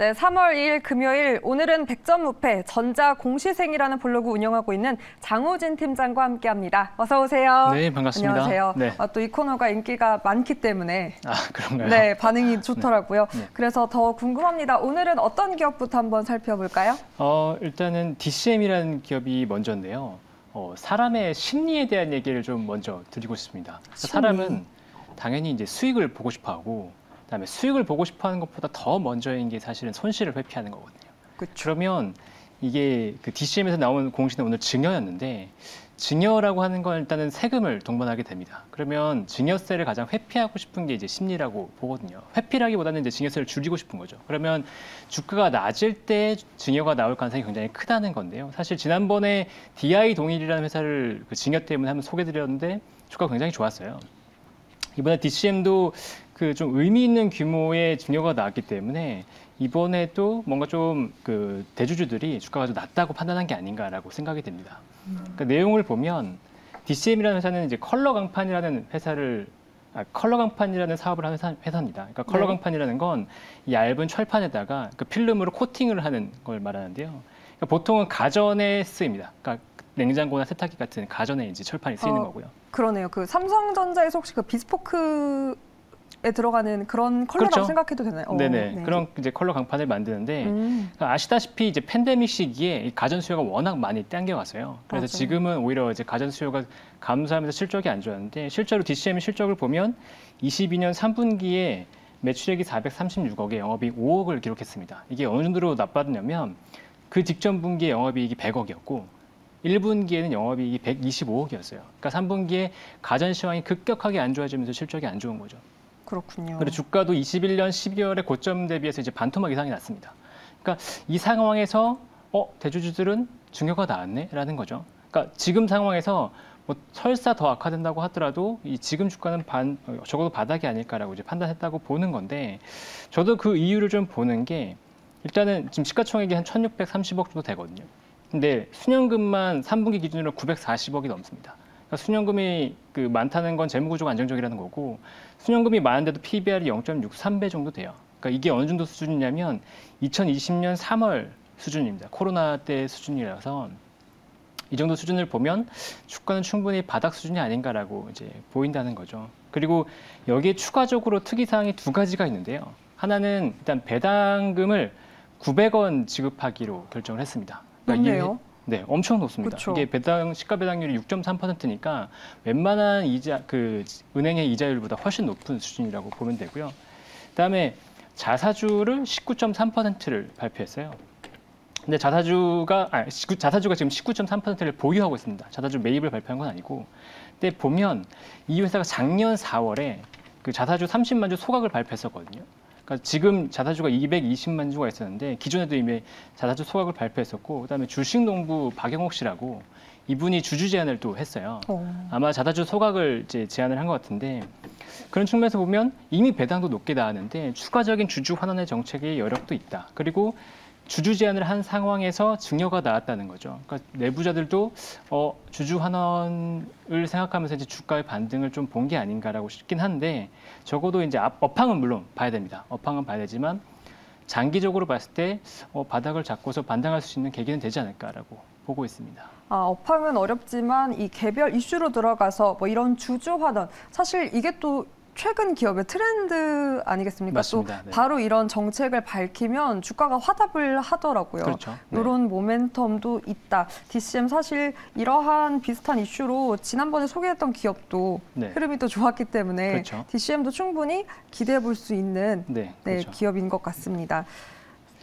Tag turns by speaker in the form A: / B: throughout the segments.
A: 네, 3월 2일 금요일 오늘은 100점 무패 전자 공시생이라는 블로그 운영하고 있는 장우진 팀장과 함께합니다. 어서 오세요.
B: 네, 반갑습니다.
A: 안녕하세요.
B: 네.
A: 아, 또 이 코너가 인기가 많기 때문에
B: 아, 그런가요?
A: 네, 반응이 좋더라고요.
B: 네.
A: 그래서 더 궁금합니다. 오늘은 어떤 기업부터 한번 살펴볼까요?
B: 어, 일단은 DCM이라는 기업이 먼저인데요. 어, 사람의 심리에 대한 얘기를 좀 먼저 드리고 싶습니다.
A: 심리.
B: 사람은 당연히 이제 수익을 보고 싶어 하고 그다음에 수익을 보고 싶어 하는 것보다 더 먼저인 게 사실은 손실을 회피하는 거거든요.
A: 그렇죠.
B: 그러면 이게 그 DCM에서 나온 공시는 오늘 증여였는데 증여라고 하는 건 일단은 세금을 동반하게 됩니다. 그러면 증여세를 가장 회피하고 싶은 게 이제 심리라고 보거든요. 회피라기보다는 이제 증여세를 줄이고 싶은 거죠. 그러면 주가가 낮을 때 증여가 나올 가능성이 굉장히 크다는 건데요. 사실 지난번에 DI 동일이라는 회사를 그 증여 때문에 한번 소개드렸는데 주가가 굉장히 좋았어요. 이번에 DCM도 그 좀 의미 있는 규모의 증여가 나왔기 때문에 이번에도 뭔가 좀 그 대주주들이 주가가 좀 낮다고 판단한 게 아닌가라고 생각이 됩니다. 그 내용을 보면 DCM이라는 회사는 이제 컬러 강판이라는 회사를 아, 컬러 강판이라는 사업을 하는 회사, 회사 입니다. 그러니까 컬러
A: 네.
B: 강판이라는 건 얇은 철판에다가 그 필름으로 코팅을 하는 걸 말하는데요. 그러니까 보통은 가전에 쓰입니다. 그러니까 냉장고나 세탁기 같은 가전에 이제 철판이 쓰이는
A: 어,
B: 거고요.
A: 그러네요. 그 삼성전자에서 혹시 그 비스포크에 들어가는 그런 컬러라고
B: 그렇죠.
A: 생각해도 되나요? 어,
B: 네네.
A: 네.
B: 그런 이제 컬러 강판을 만드는데
A: 음,
B: 그러니까 아시다시피 이제 팬데믹 시기에 이 가전 수요가 워낙 많이 땡겨왔어요. 그래서
A: 맞아요.
B: 지금은 오히려 이제 가전 수요가 감소하면서 실적이 안 좋았는데 실제로 DCM 실적을 보면 22년 3분기에 매출액이 436억에 영업이익 5억을 기록했습니다. 이게 어느 정도로 나빴냐면 그 직전 분기에 영업이익이 100억이었고 1분기에는 영업이익이 125억이었어요. 그러니까 3분기에 가전 시황이 급격하게 안 좋아지면서 실적이 안 좋은 거죠.
A: 그렇군요.
B: 그리고 주가도 21년 12월에 고점 대비해서 이제 반토막 이상이 났습니다. 그러니까 이 상황에서 어 대주주들은 증여가 나왔네라는 거죠. 그러니까 지금 상황에서 뭐 설사 더 악화된다고 하더라도 이 지금 주가는 반 어, 적어도 바닥이 아닐까라고 이제 판단했다고 보는 건데 저도 그 이유를 좀 보는 게 일단은 지금 시가총액이 한 1,630억 정도 되거든요. 근데 수년금만 3분기 기준으로 940억이 넘습니다. 그러니까 수년금이 그 많다는 건 재무구조가 안정적이라는 거고 수년금이 많은데도 PBR이 0.63배 정도 돼요. 그러니까 이게 어느 정도 수준이냐면 2020년 3월 수준입니다. 코로나 때 수준이라서 이 정도 수준을 보면 주가는 충분히 바닥 수준이 아닌가라고 이제 보인다는 거죠. 그리고 여기에 추가적으로 특이사항이 두 가지가 있는데요. 하나는 일단 배당금을 900원 지급하기로 결정을 했습니다. 그러니까 이
A: 높네요.
B: 네, 엄청 높습니다.
A: 그쵸.
B: 이게 배당 시가 배당률이 6.3%니까 웬만한 이자 그 은행의 이자율보다 훨씬 높은 수준이라고 보면 되고요. 그다음에 자사주를 19.3%를 발표했어요. 근데 자사주가 아, 19 자사주가 지금 19.3%를 보유하고 있습니다. 자사주 매입을 발표한 건 아니고. 근데 보면 이 회사가 작년 4월에 그 자사주 30만 주 소각을 발표했었거든요. 그러니까 지금 자사주가 220만 주가 있었는데 기존에도 이미 자사주 소각을 발표했었고 그다음에 주식농부 박영옥 씨라고 이분이 주주 제안을 또 했어요.
A: 어,
B: 아마 자사주 소각을 이제 제안을 한 것 같은데 그런 측면에서 보면 이미 배당도 높게 나왔는데 추가적인 주주 환원의 정책의 여력도 있다. 그리고 주주 제안을 한 상황에서 증여가 나왔다는 거죠. 그러니까 내부자들도 어, 주주 환원을 생각하면서 이제 주가의 반등을 좀 본 게 아닌가라고 싶긴 한데 적어도 이제 앞- 업황은 물론 봐야 됩니다. 업황은 봐야 되지만 장기적으로 봤을 때 어, 바닥을 잡고서 반등할 수 있는 계기는 되지 않을까라고 보고 있습니다.
A: 아, 업황은 어렵지만 이 개별 이슈로 들어가서 뭐 이런 주주 환원 사실 이게 또 최근 기업의 트렌드 아니겠습니까?
B: 맞습니다.
A: 또
B: 네.
A: 바로 이런 정책을 밝히면 주가가 화답을 하더라고요.
B: 그렇죠. 네.
A: 이런 모멘텀도 있다. DCM 사실 이러한 비슷한 이슈로 지난번에 소개했던 기업도
B: 네.
A: 흐름이 또 좋았기 때문에
B: 그렇죠.
A: DCM도 충분히 기대해 볼 수 있는
B: 네,
A: 네,
B: 그렇죠.
A: 기업인 것 같습니다.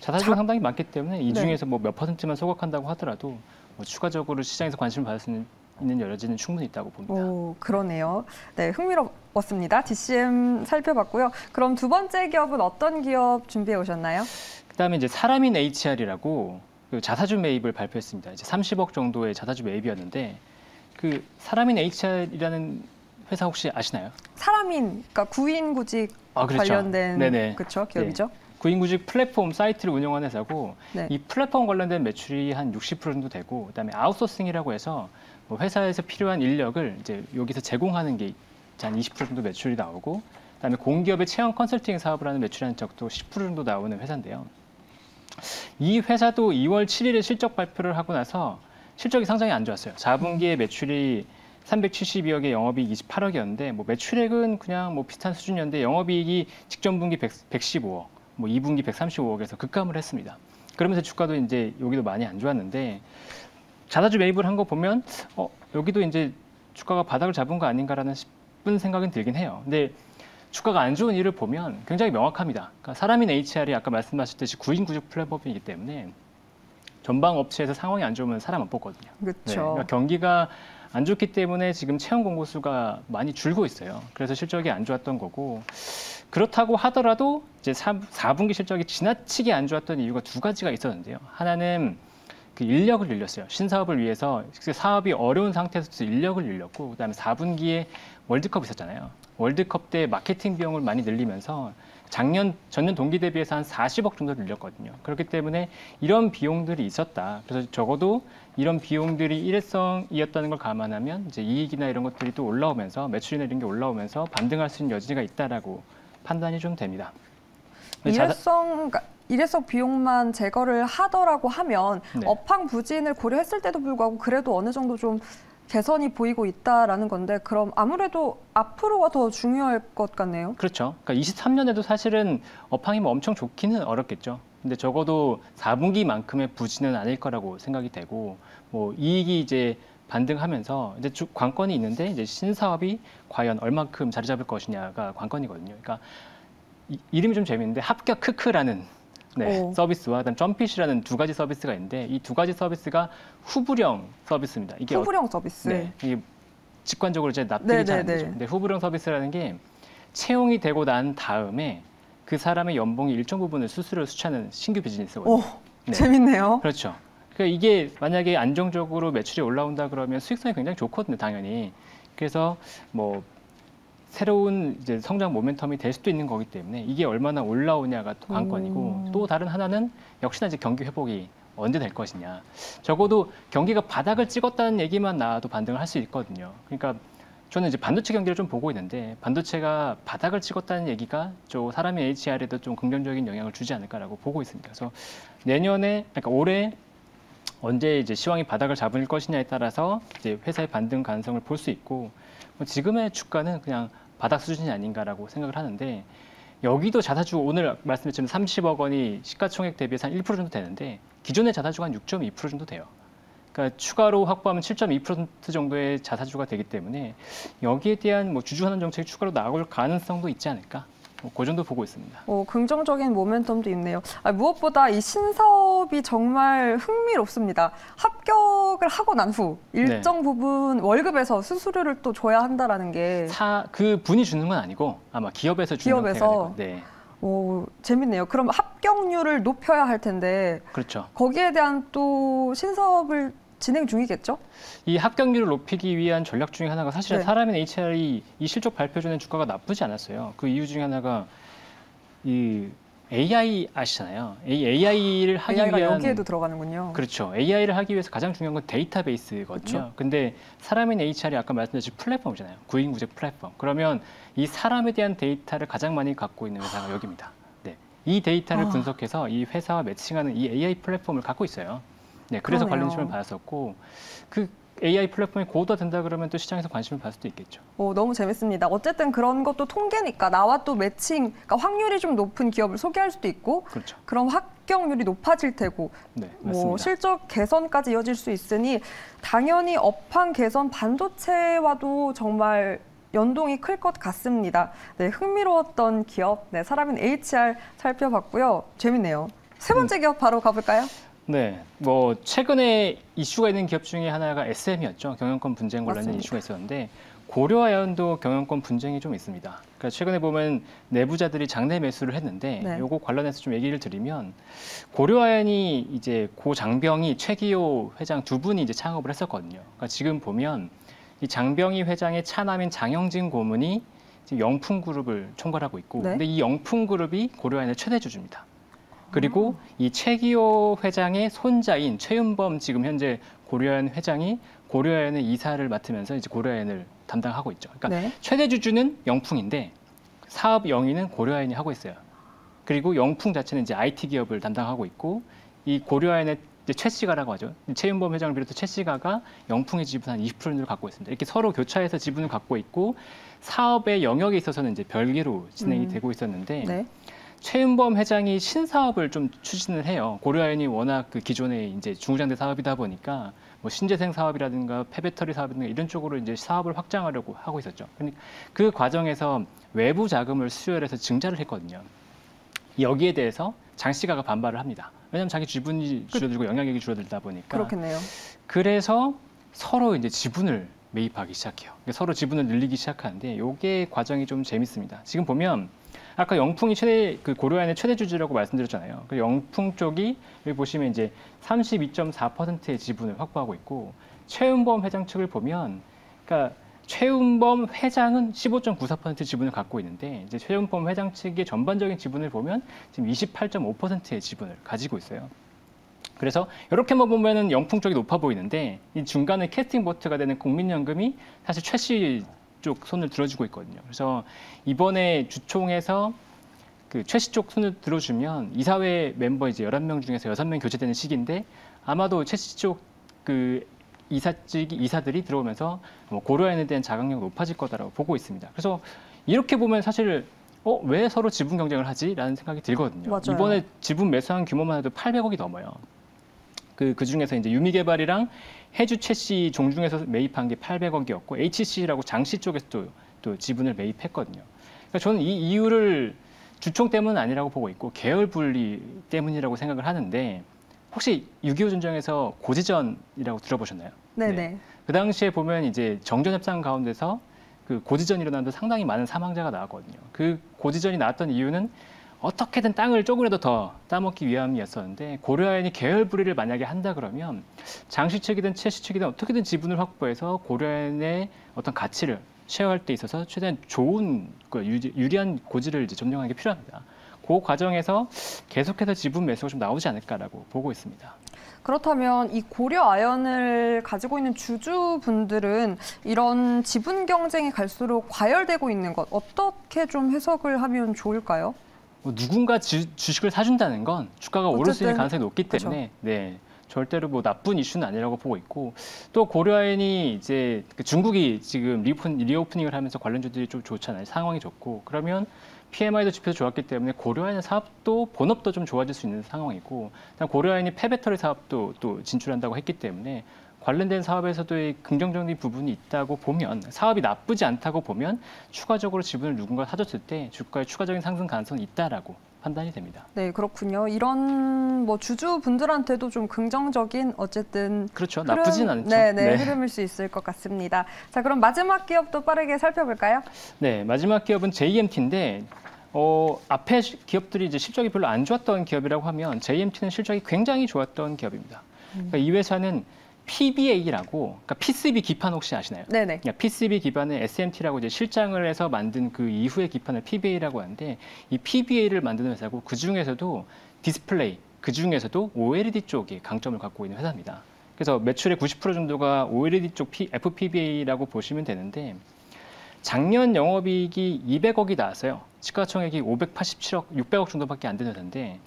B: 자사주가
A: 자-
B: 상당히 많기 때문에 이
A: 네.
B: 중에서 뭐 몇 퍼센트만 소각한다고 하더라도 뭐 추가적으로 시장에서 관심을 받을 수 있는, 있는 여지는 충분히 있다고 봅니다.
A: 오, 그러네요. 네, 흥미로웠습니다. DCM 살펴봤고요. 그럼 두 번째 기업은 어떤 기업 준비해 오셨나요?
B: 그다음에 이제 사람인 HR이라고 그 자사주 매입을 발표했습니다. 이제 30억 정도의 자사주 매입이었는데 그 사람인 HR이라는 회사 혹시 아시나요?
A: 사람인, 그러니까 구인 구직
B: 아, 그렇죠.
A: 관련된
B: 네네.
A: 그렇죠 기업이죠.
B: 구인구직 플랫폼 사이트를 운영하는 회사고
A: 네.
B: 이 플랫폼 관련된 매출이 한 60% 정도 되고 그다음에 아웃소싱이라고 해서 뭐 회사에서 필요한 인력을 이제 여기서 제공하는 게 한 20% 정도 매출이 나오고 그다음에 공기업의 채용 컨설팅 사업을 하는 매출이 한 적도 10% 정도 나오는 회사인데요. 이 회사도 2월 7일에 실적 발표를 하고 나서 실적이 상당히 안 좋았어요. 4분기에 매출이 372억에 영업이익 28억이었는데 뭐 매출액은 그냥 뭐 비슷한 수준이었는데 영업이익이 직전 분기 100, 115억, 뭐 2분기 135억에서 급감을 했습니다. 그러면서 주가도 이제 여기도 많이 안 좋았는데 자사주 매입을 한 거 보면 어 여기도 이제 주가가 바닥을 잡은 거 아닌가라는 싶은 생각은 들긴 해요. 근데 주가가 안 좋은 이유를 보면 굉장히 명확합니다. 그러니까 사람인 HR이 아까 말씀하셨듯이 구인구직 플랫폼이기 때문에 전방 업체에서 상황이 안 좋으면 사람 안 뽑거든요. 네,
A: 그렇죠.
B: 그러니까 경기가 안 좋기 때문에 지금 채용 공고 수가 많이 줄고 있어요. 그래서 실적이 안 좋았던 거고 그렇다고 하더라도 이제 4, 분기 실적이 지나치게 안 좋았던 이유가 두 가지가 있었는데요. 하나는 그 인력을 늘렸어요. 신사업을 위해서 사업이 어려운 상태에서 인력을 늘렸고 그다음에 4분기에 월드컵 있었잖아요. 월드컵 때 마케팅 비용을 많이 늘리면서 작년 전년 동기 대비해서 한 40억 정도 늘렸거든요. 그렇기 때문에 이런 비용들이 있었다. 그래서 적어도 이런 비용들이 일회성이었다는 걸 감안하면 이제 이익이나 이런 것들이 또 올라오면서 매출이나 이런 게 올라오면서 반등할 수 있는 여지가 있다라고 판단이 좀 됩니다. 자사-
A: 일회성 그러니까 일회성 비용만 제거를 하더라고 하면
B: 네.
A: 업황 부진을 고려했을 때도 불구하고 그래도 어느 정도 좀 개선이 보이고 있다라는 건데 그럼 아무래도 앞으로가 더 중요할 것 같네요.
B: 그렇죠. 그러니까 23년에도 사실은 업황이 뭐 엄청 좋기는 어렵겠죠. 근데 적어도 4분기만큼의 부진은 아닐 거라고 생각이 되고 뭐 이익이 이제 반등하면서 이제 주- 관건이 있는데 이제 신사업이 과연 얼만큼 자리 잡을 것이냐가 관건이거든요. 그러니까 이, 이름이 좀 재밌는데 합격 크크라는 네,
A: 오.
B: 서비스와 그다음 점핏이라는 두 가지 서비스가 있는데 이 두 가지 서비스가 후불형 서비스입니다. 이게 어-
A: 후불형 서비스.
B: 네. 이게 직관적으로 이제 납득이
A: 네,
B: 잘안
A: 네,
B: 되죠.
A: 네.
B: 근데 후불형 서비스라는 게 채용이 되고 난 다음에 그 사람의 연봉의 일정 부분을 수수료 수취하는 신규 비즈니스거든요.
A: 오,
B: 네.
A: 재밌네요.
B: 그렇죠. 그러니까 이게 만약에 안정적으로 매출이 올라온다 그러면 수익성이 굉장히 좋거든요, 당연히. 그래서 뭐 새로운 이제 성장 모멘텀이 될 수도 있는 거기 때문에 이게 얼마나 올라오냐가 또 관건이고
A: 음.
B: 또 다른 하나는 역시나 이제 경기 회복이 언제 될 것이냐. 적어도 경기가 바닥을 찍었다는 얘기만 나와도 반등을 할 수 있거든요. 그러니까 저는 이제 반도체 경기를 좀 보고 있는데 반도체가 바닥을 찍었다는 얘기가 저 사람의 HR에도 좀 긍정적인 영향을 주지 않을까라고 보고 있습니다. 그래서 내년에 그러니까 올해 언제 이제 시황이 바닥을 잡을 것이냐에 따라서 이제 회사의 반등 가능성을 볼 수 있고 뭐 지금의 주가는 그냥 바닥 수준이 아닌가라고 생각을 하는데 여기도 자사주 오늘 말씀드린 30억 원이 시가총액 대비해서 한 1% 정도 되는데 기존의 자사주가 한 6.2% 정도 돼요. 그러니까 추가로 확보하면 7.2% 정도의 자사주가 되기 때문에 여기에 대한 뭐 주주환원 정책이 추가로 나올 가능성도 있지 않을까? 뭐그 정도 보고 있습니다.
A: 오, 긍정적인 모멘텀도 있네요. 아, 무엇보다 이 신사업이 정말 흥미롭습니다. 합격을 하고 난후
B: 네.
A: 일정 부분 월급에서 수수료를 또 줘야 한다라는 게
B: 사, 그 분이 주는 건 아니고 아마 기업에서 주는
A: 기업에서?
B: 네,
A: 오, 재밌네요. 그럼 합격률을 높여야 할 텐데
B: 그렇죠.
A: 거기에 대한 또 신사업을 진행 중이겠죠?
B: 이 합격률을 높이기 위한 전략 중에 하나가 사실은
A: 네.
B: 사람인 HR이 이 실적 발표 전에 주가가 나쁘지 않았어요. 그 이유 중에 하나가 이 AI 아시잖아요. 이 AI를 하기
A: AI가
B: 위한
A: 여기에도 들어가는군요.
B: 그렇죠. AI를 하기 위해서 가장 중요한 건 데이터베이스거든요.
A: 그렇죠.
B: 근데 사람인 HR이 아까 말씀드린 플랫폼이잖아요. 구인구직 플랫폼. 그러면 이 사람에 대한 데이터를 가장 많이 갖고 있는 회사가 여기입니다. 네. 이 데이터를
A: 아.
B: 분석해서 이 회사와 매칭하는 이 AI 플랫폼을 갖고 있어요. 네. 그래서
A: 그러네요.
B: 관심을 받았었고 그 AI 플랫폼이 고도화 된다 그러면 또 시장에서 관심을 받을 수도 있겠죠.
A: 오, 너무 재밌습니다. 어쨌든 그런 것도 통계니까 나와 또 매칭, 그러니까 확률이 좀 높은 기업을 소개할 수도 있고
B: 그렇죠.
A: 그럼 합격률이 높아질 테고
B: 네.
A: 뭐. 실적 개선까지 이어질 수 있으니 당연히 업황 개선 반도체와도 정말 연동이 클 것 같습니다. 네, 흥미로웠던 기업, 네, 사람인 HR 살펴봤고요. 재밌네요. 세 번째 기업 바로 가볼까요?
B: 네, 뭐 최근에 이슈가 있는 기업 중에 하나가 SM이었죠. 경영권 분쟁 관련된
A: 맞습니다.
B: 이슈가 있었는데 고려아연도 경영권 분쟁이 좀 있습니다. 그러니까 최근에 보면 내부자들이 장내 매수를 했는데
A: 네.
B: 요거 관련해서 좀 얘기를 드리면 고려아연이 이제 고 장병희 최기호 회장 두 분이 이제 창업을 했었거든요. 그러니까 지금 보면 이 장병희 회장의 차남인 장영진 고문이 지금 영풍그룹을 총괄하고 있고,
A: 네.
B: 근데 이 영풍그룹이 고려아연의 최대 주주입니다. 그리고 이 최기호 회장의 손자인 최윤범 지금 현재 고려아연 회장이 고려아연의 이사를 맡으면서 이제 고려아연을 담당하고 있죠. 그러니까
A: 네.
B: 최대 주주는 영풍인데 사업 영위는 고려아연이 하고 있어요. 그리고 영풍 자체는 이제 IT 기업을 담당하고 있고 이 고려아연의 최 씨가라고 하죠. 최윤범 회장을 비롯해 최 씨가가 영풍의 지분 한 20% 정도를 갖고 있습니다. 이렇게 서로 교차해서 지분을 갖고 있고 사업의 영역에 있어서는 이제 별개로 진행이
A: 음.
B: 되고 있었는데
A: 네.
B: 최윤범 회장이 신사업을 좀 추진을 해요. 고려아연이 워낙 그 기존에 이제 중후장대 사업이다 보니까 뭐 신재생 사업이라든가 폐배터리 사업이라든가 이런 쪽으로 이제 사업을 확장하려고 하고 있었죠. 그러니까 그 과정에서 외부 자금을 수혈해서 증자를 했거든요. 여기에 대해서 장 씨가가 반발을 합니다. 왜냐하면 자기 지분이 줄어들고 영향력이 줄어들다 보니까
A: 그렇겠네요.
B: 그래서 서로 이제 지분을 매입하기 시작해요. 그러니까 서로 지분을 늘리기 시작하는데 이게 과정이 좀 재밌습니다. 지금 보면 아까 영풍이 최대 그 고려아연의 최대 주주라고 말씀드렸잖아요. 그 영풍 쪽이 여기 보시면 이제 32.4%의 지분을 확보하고 있고 최은범 회장 측을 보면 그러니까 최은범 회장은 15.94% 지분을 갖고 있는데 이제 최은범 회장 측의 전반적인 지분을 보면 지금 28.5%의 지분을 가지고 있어요. 그래서 이렇게만 보면은 영풍 쪽이 높아 보이는데 이 중간에 캐스팅 보트가 되는 국민연금이 사실 최씨 쪽 손을 들어주고 있거든요. 그래서 이번에 주총에서 그 최씨 쪽 손을 들어주면 이사회 멤버 이제 11명 중에서 6명 교체되는 시기인데 아마도 최씨 쪽그 이사직 이사들이 들어오면서 뭐 고려아연에 대한 자각력이 높아질 거다라고 보고 있습니다. 그래서 이렇게 보면 사실 어, 왜 서로 지분 경쟁을 하지라는 생각이 들거든요.
A: 맞아요.
B: 이번에 지분 매수한 규모만 해도 800억이 넘어요. 그, 그 중에서 이제 유미개발이랑 해주 최씨 종중에서 매입한 게 800억이었고 HC라고 장씨 쪽에서 또, 또 지분을 매입했거든요. 그러니까 저는 이 이유를 주총 때문은 아니라고 보고 있고 계열 분리 때문이라고 생각을 하는데 혹시 6.25 전쟁에서 고지전이라고 들어보셨나요?
A: 네네.
B: 네. 그 당시에 보면 이제 정전 협상 가운데서 그 고지전이 일어나는데 상당히 많은 사망자가 나왔거든요. 그 고지전이 나왔던 이유는 어떻게든 땅을 조금이라도 더 따먹기 위함이었었는데 고려아연이 계열 분리를 만약에 한다 그러면 장씨 측이든 최씨 측이든 어떻게든 지분을 확보해서 고려아연의 어떤 가치를 쉐어할 때 있어서 최대한 좋은 그 유리- 유리한 고지를 이제 점령하는 게 필요합니다. 그 과정에서 계속해서 지분 매수가 좀 나오지 않을까라고 보고 있습니다.
A: 그렇다면 이 고려 아연을 가지고 있는 주주분들은 이런 지분 경쟁이 갈수록 과열되고 있는 것 어떻게 좀 해석을 하면 좋을까요?
B: 뭐 누군가 주, 식을 사준다는 건 주가가 오를 수 있는 가능성이 높기
A: 그렇죠.
B: 때문에 네 절대로 뭐 나쁜 이슈는 아니라고 보고 있고 또 고려아연이 이제 그 중국이 지금 reopen, reopening을 하면서 관련주들이 좀 좋잖아요 상황이 좋고 그러면 PMI도 지표도 좋았기 때문에 고려아연 사업도 본업도 좀 좋아질 수 있는 상황이고 그다음 고려아연이 폐배터리 사업도 또 진출한다고 했기 때문에 관련된 사업에서도 긍정적인 부분이 있다고 보면 사업이 나쁘지 않다고 보면 추가적으로 지분을 누군가 사줬을 때 주가의 추가적인 상승 가능성이 있다라고 판단이 됩니다.
A: 네, 그렇군요. 이런 뭐 주주 분들한테도 좀 긍정적인 어쨌든
B: 그렇죠. 나쁘진 않죠.
A: 네, 네, 흐름일 수 있을 것 같습니다. 자, 그럼 마지막 기업도 빠르게 살펴볼까요?
B: 네, 마지막 기업은 JMT인데 어, 앞에 시- 기업들이 이제 실적이 별로 안 좋았던 기업이라고 하면 JMT는 실적이 굉장히 좋았던 기업입니다. 그러니까 이 회사는 PBA라고, 그러니까 PCB 기판 혹시 아시나요?
A: 네, 네.
B: 그러니까 PCB 기반의 SMT라고 이제 실장을 해서 만든 그 이후의 기판을 PBA라고 하는데 이 PBA를 만드는 회사고 그 중에서도 디스플레이 그 중에서도 OLED 쪽에 강점을 갖고 있는 회사입니다. 그래서 매출의 90% 정도가 OLED 쪽 FPBA라고 보시면 되는데 작년 영업이익이 200억이 나왔어요. 시가총액이 587억, 600억 정도밖에 안 되는 회사인데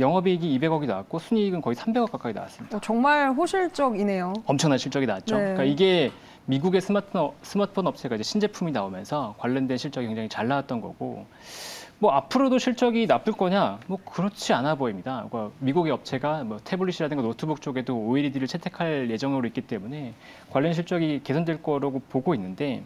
B: 영업이익이 200억이 나왔고 순이익은 거의 300억 가까이 나왔습니다.
A: 어, 정말 호실적이네요.
B: 엄청난 실적이 나왔죠.
A: 네.
B: 그러니까 이게 미국의 스마트폰, 업- 스마트폰 업체가 이제 신제품이 나오면서 관련된 실적이 굉장히 잘 나왔던 거고, 뭐 앞으로도 실적이 나쁠 거냐? 뭐 그렇지 않아 보입니다. 그러니까 미국의 업체가 뭐 태블릿이라든가 노트북 쪽에도 OLED를 채택할 예정으로 있기 때문에 관련 실적이 개선될 거라고 보고 있는데,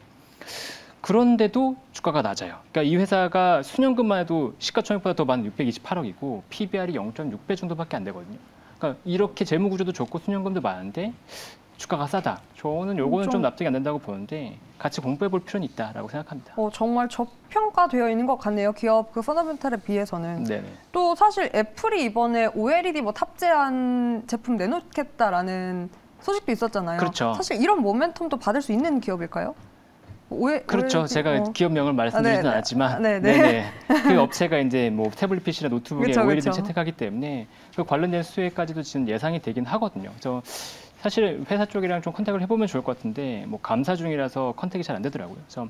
B: 그런데도 주가가 낮아요. 그러니까 이 회사가 수년근만 해도 시가총액보다 더 많은 628억이고 PBR이 0.6배 정도밖에 안 되거든요. 그러니까 이렇게 재무 구조도 좋고 수년금도 많은데 주가가 싸다. 저는 요거는
A: 좀-
B: 좀 납득이 안 된다고 보는데 같이 공부해 볼 필요는 있다라고 생각합니다.
A: 어, 정말 저평가되어 있는 것 같네요. 기업 그 fundamental에 비해서는.
B: 네네.
A: 또 사실 애플이 이번에 OLED 뭐 탑재한 제품 내놓겠다라는 소식도 있었잖아요.
B: 그렇죠.
A: 사실 이런 모멘텀도 받을 수 있는 기업일까요? OL,
B: 그렇죠.
A: OLED,
B: 제가
A: 어.
B: 기업명을 말씀드리진
A: 아, 네, 네.
B: 않았지만,
A: 아, 네, 네.
B: 네네. 그 업체가 이제 뭐 태블릿 PC나 노트북에
A: 그쵸,
B: OLED를
A: 그쵸.
B: 채택하기 때문에 그 관련된 수혜까지도 지금 예상이 되긴 하거든요. 그래서 사실 회사 쪽이랑 좀 contact을 해보면 좋을 것 같은데 뭐 감사 중이라서 contact이 잘 안 되더라고요. 그래서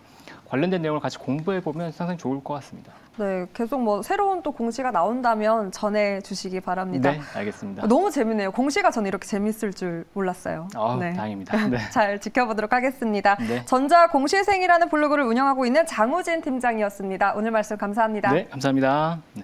B: 관련된 내용을 같이 공부해 보면 상당히 좋을 것 같습니다.
A: 네, 계속 뭐 새로운 또 공시가 나온다면 전해 주시기 바랍니다.
B: 네, 알겠습니다.
A: 너무 재밌네요. 공시가 저는 이렇게 재밌을 줄 몰랐어요.
B: 아,
A: 네.
B: 다행입니다. 네.
A: 잘 지켜보도록 하겠습니다.
B: 네.
A: 전자 공시생이라는 블로그를 운영하고 있는 장우진 팀장이었습니다. 오늘 말씀 감사합니다.
B: 네, 감사합니다. 네.